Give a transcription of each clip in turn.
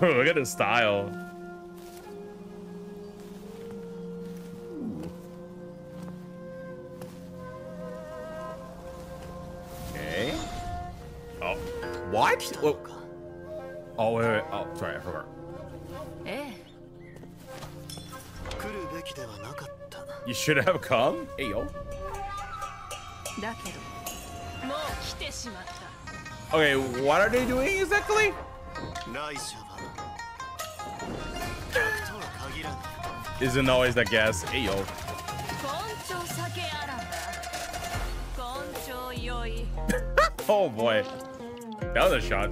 Look at his style. Okay. Oh. What? Whoa. Oh, wait, wait, Oh, sorry, I forgot. You should have come? Hey, yo. Okay, what are they doing exactly? Nice. Isn't always the guess. Hey yo. oh boy. That was a shot.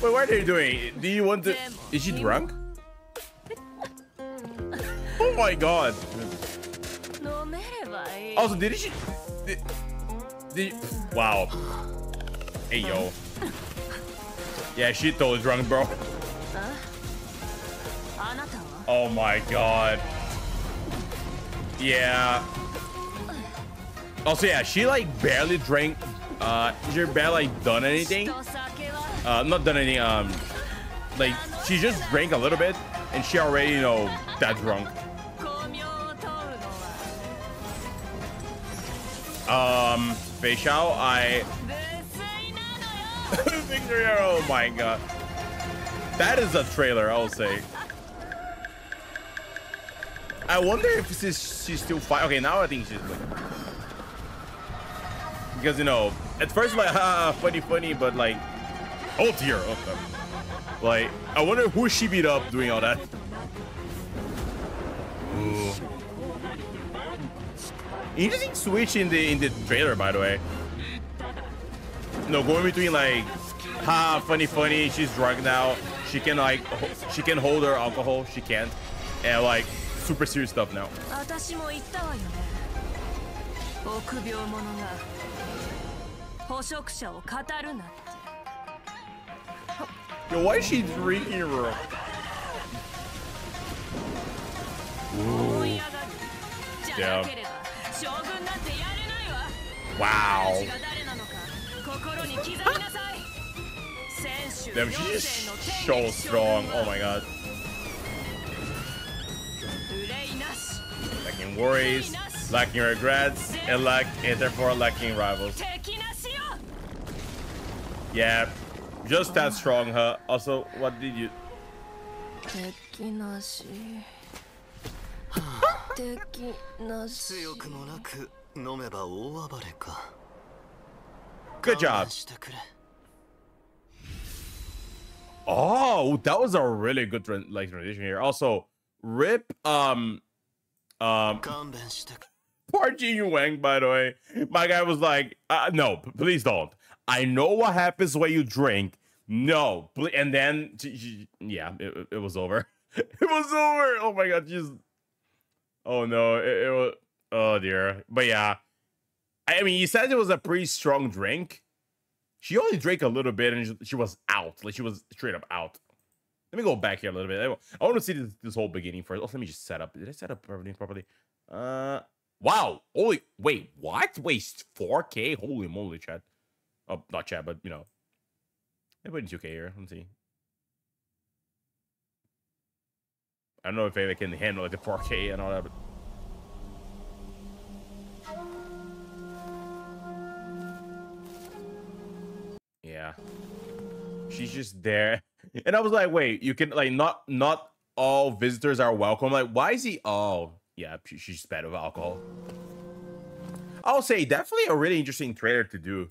Wait, what are you doing? Do you want to... Is she drunk? Oh my god. Also, did she... Did... did... Wow. Hey, yo. Yeah, she totally drunk, bro. Uh, oh my god. Yeah. Also, yeah, she like barely drank. Uh, she barely like, done anything. Uh, not done anything. Um, like she just drank a little bit, and she already you know that's drunk. Um, Fei I arrow. Oh my god. That is a trailer, I'll say. I wonder if she's, she's still fine. Okay, now I think she's winning. Because, you know, at first, like, ah, funny, funny, but like, oh dear, okay. Like, I wonder who she beat up doing all that. Ooh. Interesting switch in the in the trailer, by the way. No, going between like ha, funny, funny. She's drunk now. She can like, she can hold her alcohol. She can't. And like, super serious stuff now. Yo, why is she drinking bro? Wow. Damn, she's just so strong. Oh my god. Lacking worries, lacking regrets, and, lack, and therefore lacking rivals. Yeah, just that strong, huh? Also, what did you... Good job. Oh, that was a really good like transition here. Also, rip um um poor Jin Wang, by the way. My guy was like, uh, no, please don't. I know what happens when you drink. No, and then yeah, it, it was over. it was over. Oh my god, just oh no, it, it was oh dear. But yeah, I mean, you said it was a pretty strong drink she only drank a little bit and she, was out. Like she was straight up out. Let me go back here a little bit. I, I want to see this, this whole beginning first. Oh, let me just set up. Did I set up everything properly? Uh, wow. Holy, wait, what? Wait, 4K? Holy moly, chat. Oh, not chat, but you know. I put in 2K here. Let's see. I don't know if I can handle like the 4K and all that, but. Yeah. She's just there. And I was like, wait, you can like not not all visitors are welcome. Like, why is he oh yeah, she's bad with alcohol. I'll say definitely a really interesting trailer to do.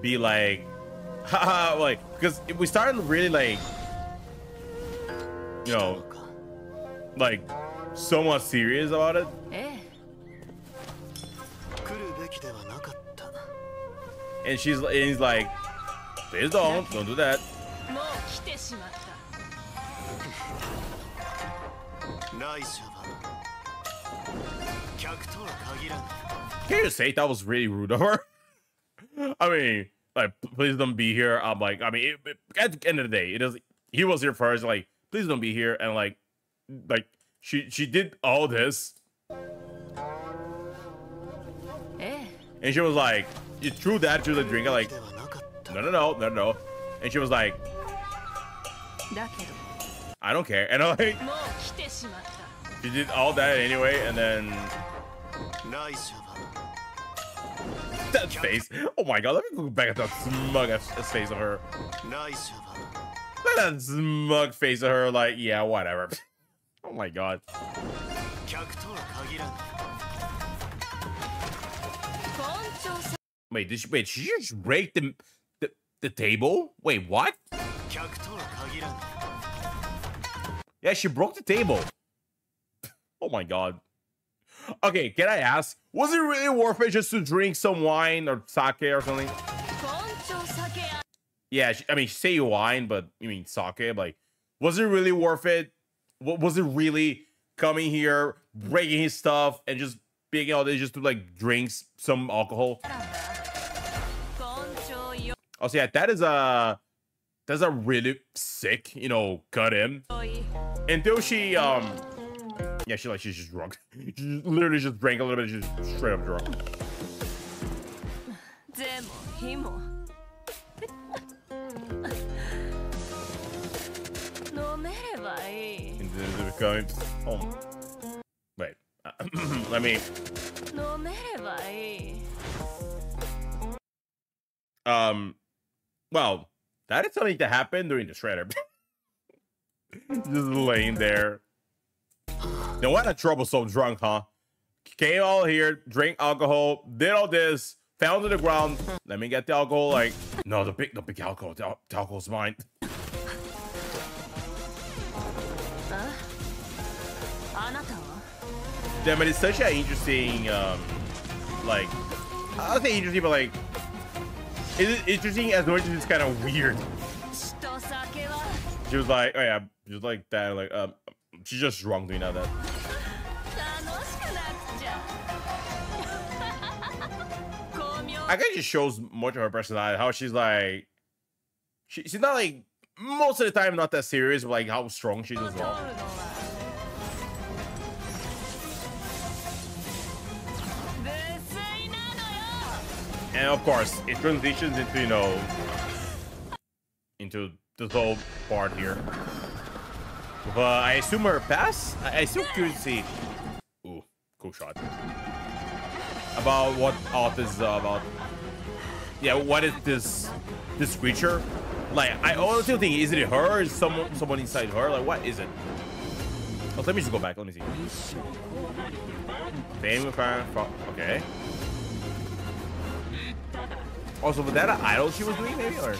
Be like, haha, like because we started really like, you know, like somewhat serious about it. Eh. And she's and he's like, Please don't. Don't do that. Can you say that was really rude of her? I mean, like, please don't be here. I'm like, I mean, it, it, at the end of the day, it is. He was here first. Like, please don't be here. And like, like she she did all this, and she was like, you threw that to the drinker. Like, no, no, no, no, no. And she was like, I don't care. And I like, she did all that anyway, and then. That face. Oh my god, let me look back at that smug face of her. Nice. Look at that smug face of her, like, yeah, whatever. oh my god. Wait, did she, wait, she just break the the table? Wait, what? Yeah, she broke the table. Oh my god. Okay, can I ask? Was it really worth it just to drink some wine or sake or something? Yeah, I mean, say wine, but you mean sake. Like, was it really worth it? Was it really coming here, breaking his stuff, and just being all this just to like drink some alcohol? Also, yeah, that is a that's a really sick, you know, cut in. Until she um Yeah, she like she's just drunk. she literally just drank a little bit, just straight up drunk. home. Wait. Let me um well, that is something to happen during the shredder. Just laying there. Now what a troublesome drunk, huh? Came all here, drank alcohol, did all this, fell to the ground. Let me get the alcohol. Like, no, the big, the big alcohol, the, the alcohol's mine. Uh, Damn, it, it is such an interesting, um, like, I don't say interesting, but like it is interesting as Norton is kind of weird. She was like, oh yeah, just like that. Like, um, she's just wrong me now that. I guess it shows much of her personality. How she's like, she, she's not like most of the time not that serious, but like how strong she is as well. And of course, it transitions into you know into this whole part here. But uh, I assume her pass. I, I still curious to see. Ooh, cool shot. About what this is uh, about. Yeah, what is this this creature? Like, I honestly think is it her or is someone someone inside her? Like, what is it? Oh, let me just go back. Let me see. Fame. Okay. Also, was that an idol she was doing, maybe, or?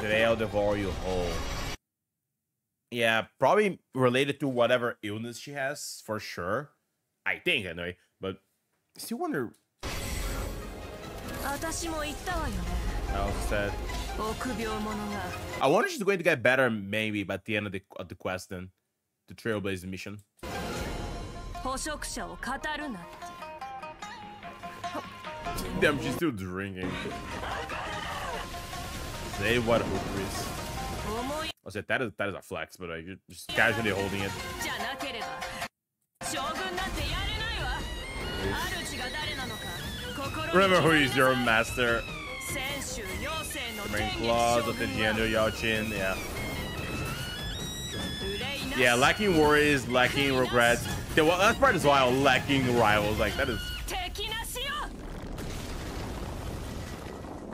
Today I'll devour you whole. Yeah, probably related to whatever illness she has, for sure. I think, anyway. But I still wonder. 私も言ったわよね I also said. 臆病者が I wonder if she's going to get better, maybe, by the end of the of the quest, then. The Trailblazer mission. 捕食者を語るなって Damn, she's still drinking. Say what hubris. I said that is that is a flex, but like you're just casually holding it. Remember who is your master. The main claws of the Xianzhou Yaoqing. yeah. Yeah, lacking worries, lacking regrets. Yeah, well, that's part is why I'm lacking rivals. Like, that is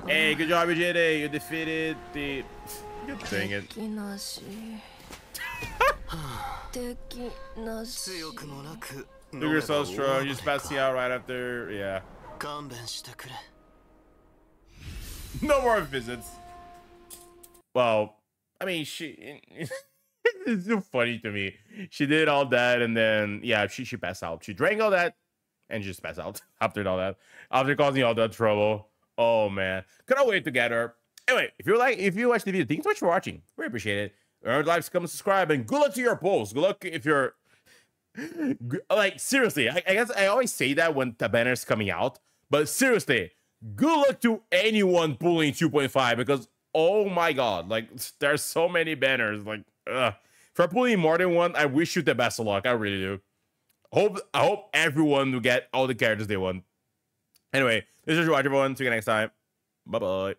Hey, good job, Jedi. You defeated the... You dang it. Look yourself strong. You just passed out right after... Yeah. no more visits. Well, I mean, she... it's so funny to me. She did all that, and then, yeah, she, she passed out. She drank all that, and just passed out after all that. After causing all that trouble. Oh man, cannot wait to get her. Anyway, if you like, if you watch the video, thanks so much for watching. We appreciate it. Remember, to like, comment, subscribe, and good luck to your polls. Good luck if you're like seriously. I, I guess I always say that when the banner's coming out, but seriously, good luck to anyone pulling 2.5 because oh my god, like there's so many banners. Like, ugh. for pulling more than one, I wish you the best of luck. I really do. Hope I hope everyone will get all the characters they want. Anyway, this is Roger everyone. See you next time. Bye bye.